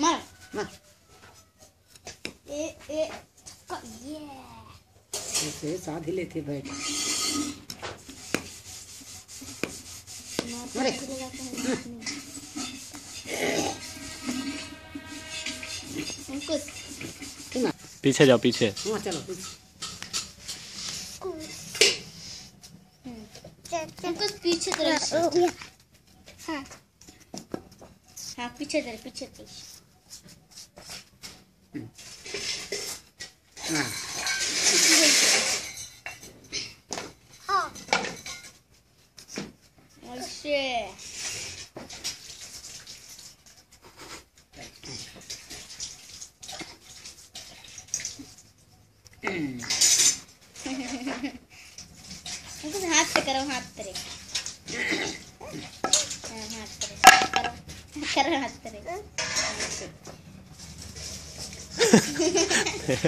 मार मार ए ए ये ऐसे साथ ही लेते बैठ। मार पीछे जाओ पीछे। हाँ चलो पीछे। पीछे तरफ़ हाँ। हाँ पीछे तरफ़ पीछे हाँ। ऐसे हाथ से करो हाथ से। කරන අත්තරේ